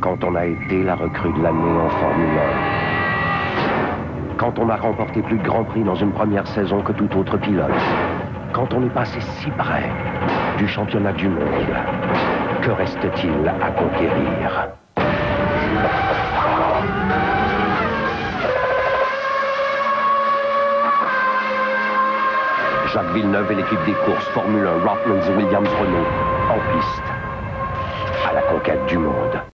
Quand on a été la recrue de l'année en Formule 1. Quand on a remporté plus de grands prix dans une première saison que tout autre pilote. Quand on est passé si près du championnat du monde. Que reste-t-il à conquérir? Jacques Villeneuve et l'équipe des courses Formule 1 Rothmans et Williams Renault en piste à la conquête du monde.